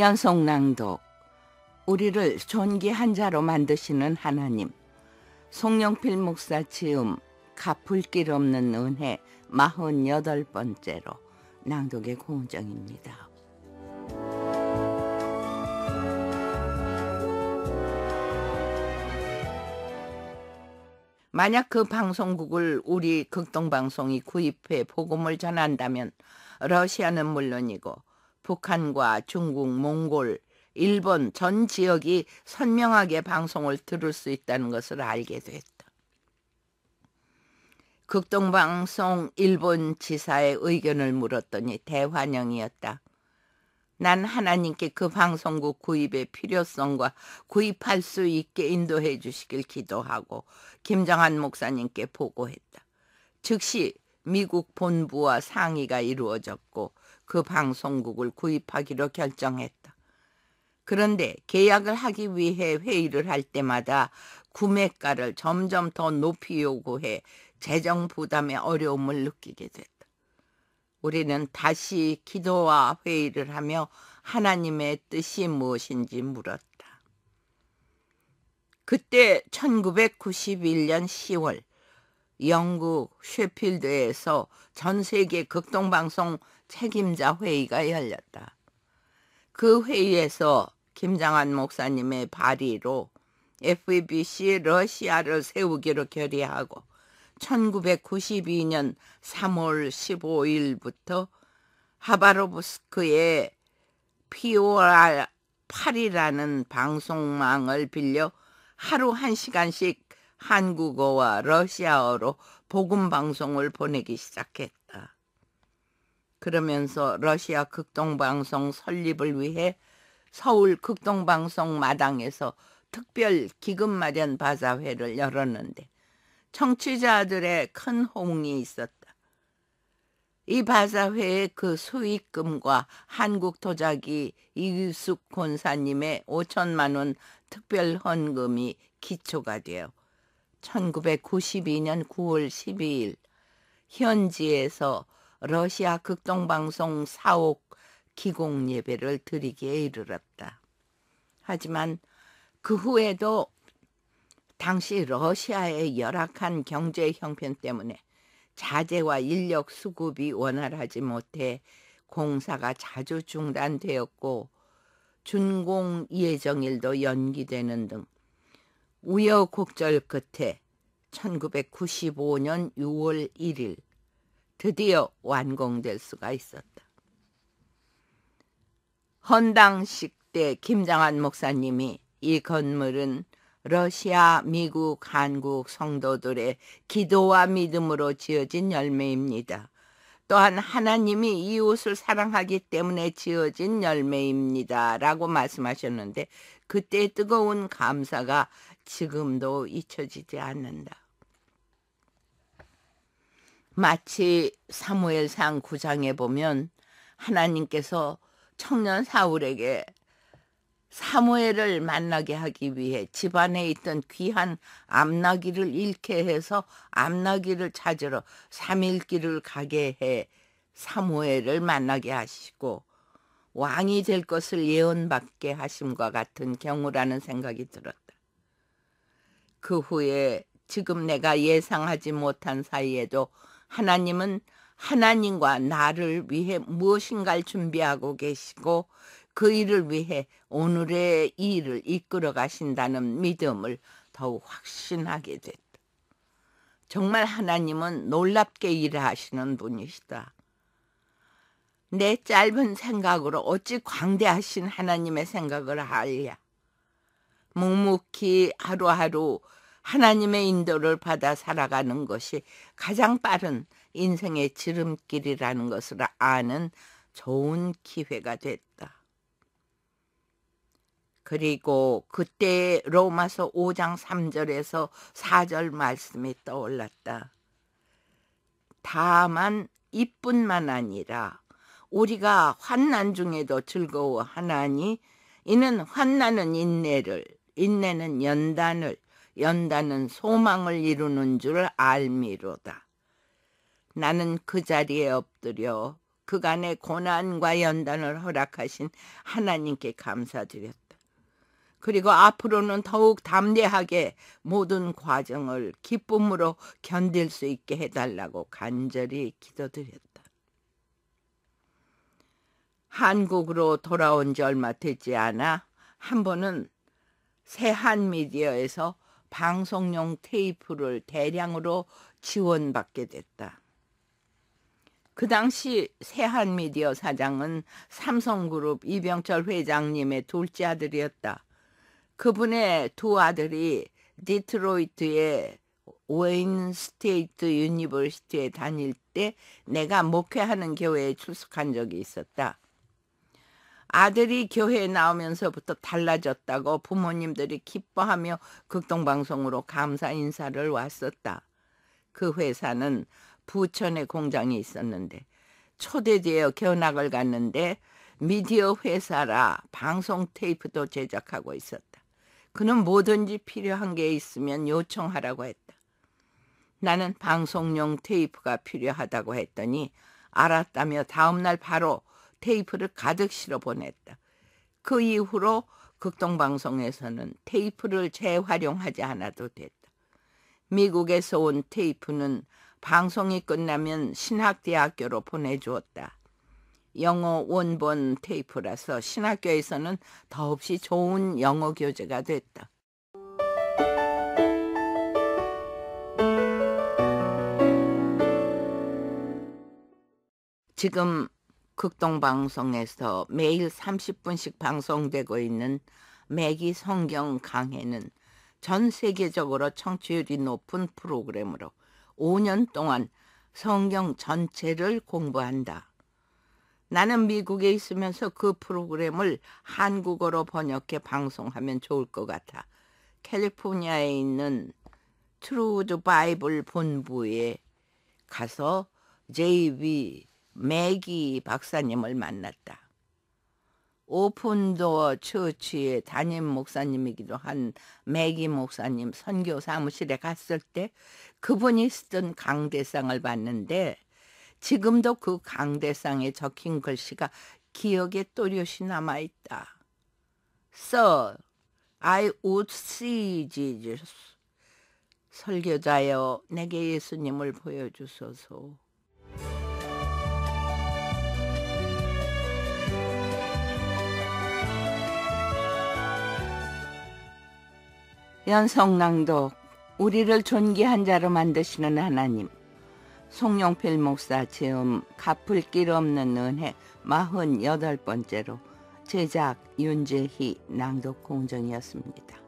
연속낭독 우리를 존귀 한 자로 만드시는 하나님 송영필 목사 지음 갚을 길 없는 은혜 48번째로 낭독의 공정입니다. 만약 그 방송국을 우리 극동방송이 구입해 복음을 전한다면 러시아는 물론이고 북한과 중국, 몽골, 일본 전 지역이 선명하게 방송을 들을 수 있다는 것을 알게 됐다. 극동방송 일본 지사의 의견을 물었더니 대환영이었다. 난 하나님께 그 방송국 구입의 필요성과 구입할 수 있게 인도해 주시길 기도하고 김정한 목사님께 보고했다. 즉시 미국 본부와 상의가 이루어졌고 그 방송국을 구입하기로 결정했다. 그런데 계약을 하기 위해 회의를 할 때마다 구매가를 점점 더 높이 요구해 재정 부담의 어려움을 느끼게 됐다. 우리는 다시 기도와 회의를 하며 하나님의 뜻이 무엇인지 물었다. 그때 1991년 10월 영국 쉐필드에서 전 세계 극동방송 책임자 회의가 열렸다. 그 회의에서 김장한 목사님의 발의로 FBC 러시아를 세우기로 결의하고 1992년 3월 15일부터 하바로브스크의 POR 8이라는 방송망을 빌려 하루 한 시간씩 한국어와 러시아어로 복음 방송을 보내기 시작했다. 그러면서 러시아 극동방송 설립을 위해 서울 극동방송 마당에서 특별 기금 마련 바자회를 열었는데 청취자들의 큰 호응이 있었다. 이 바자회의 그 수익금과 한국 도자기 이규숙 권사님의 5천만 원 특별 헌금이 기초가 되어 1992년 9월 12일 현지에서 러시아 극동방송 4옥 기공 예배를 드리기에 이르렀다. 하지만 그 후에도 당시 러시아의 열악한 경제 형편 때문에 자재와 인력 수급이 원활하지 못해 공사가 자주 중단되었고 준공 예정일도 연기되는 등 우여곡절 끝에 1995년 6월 1일 드디어 완공될 수가 있었다. 헌당식 때 김장한 목사님이 이 건물은 러시아, 미국, 한국 성도들의 기도와 믿음으로 지어진 열매입니다. 또한 하나님이 이웃을 사랑하기 때문에 지어진 열매입니다. 라고 말씀하셨는데 그때 뜨거운 감사가 지금도 잊혀지지 않는다. 마치 사무엘상 9장에 보면 하나님께서 청년 사울에게 사무엘을 만나게 하기 위해 집안에 있던 귀한 암나기를 잃게 해서 암나기를 찾으러 3일 길을 가게 해 사무엘을 만나게 하시고 왕이 될 것을 예언받게 하심과 같은 경우라는 생각이 들었다. 그 후에 지금 내가 예상하지 못한 사이에도 하나님은 하나님과 나를 위해 무엇인가를 준비하고 계시고 그 일을 위해 오늘의 일을 이끌어 가신다는 믿음을 더욱 확신하게 됐다. 정말 하나님은 놀랍게 일하시는 분이시다. 내 짧은 생각으로 어찌 광대하신 하나님의 생각을 알랴. 묵묵히 하루하루 하나님의 인도를 받아 살아가는 것이 가장 빠른 인생의 지름길이라는 것을 아는 좋은 기회가 됐다. 그리고 그때 로마서 5장 3절에서 4절 말씀이 떠올랐다. 다만 이뿐만 아니라 우리가 환난 중에도 즐거워하나니 이는 환난은 인내를 인내는 연단을 연단은 소망을 이루는 줄 알미로다. 나는 그 자리에 엎드려 그간의 고난과 연단을 허락하신 하나님께 감사드렸다. 그리고 앞으로는 더욱 담대하게 모든 과정을 기쁨으로 견딜 수 있게 해달라고 간절히 기도드렸다. 한국으로 돌아온 지 얼마 되지 않아 한 번은 세한미디어에서 방송용 테이프를 대량으로 지원받게 됐다. 그 당시 세한미디어 사장은 삼성그룹 이병철 회장님의 둘째 아들이었다. 그분의 두 아들이 디트로이트의 Wayne State University에 다닐 때 내가 목회하는 교회에 출석한 적이 있었다. 아들이 교회에 나오면서부터 달라졌다고 부모님들이 기뻐하며 극동방송으로 감사 인사를 왔었다. 그 회사는 부천에 공장이 있었는데 초대되어 견학을 갔는데 미디어 회사라 방송 테이프도 제작하고 있었다. 그는 뭐든지 필요한 게 있으면 요청하라고 했다. 나는 방송용 테이프가 필요하다고 했더니 알았다며 다음날 바로 테이프를 가득 실어 보냈다. 그 이후로 극동방송에서는 테이프를 재활용하지 않아도 됐다. 미국에서 온 테이프는 방송이 끝나면 신학대학교로 보내주었다. 영어 원본 테이프라서 신학교에서는 더없이 좋은 영어 교재가 됐다. 지금 극동방송에서 매일 30분씩 방송되고 있는 맥기 성경 강해는 전 세계적으로 청취율이 높은 프로그램으로 5년 동안 성경 전체를 공부한다. 나는 미국에 있으면서 그 프로그램을 한국어로 번역해 방송하면 좋을 것 같아. 캘리포니아에 있는 Thru the Bible 본부에 가서 제이비 매기 박사님을 만났다. 오픈도어 처치의 담임 목사님이기도 한 매기 목사님 선교 사무실에 갔을 때 그분이 쓰던 강대상을 봤는데 지금도 그 강대상에 적힌 글씨가 기억에 또렷이 남아있다. Sir, I would see Jesus. 설교자여, 내게 예수님을 보여주소서. 연성낭독 우리를 존귀한 자로 만드시는 하나님 송영필 목사 제음 갚을 길 없는 은혜 48번째로 제작 윤재희 낭독 공정이었습니다.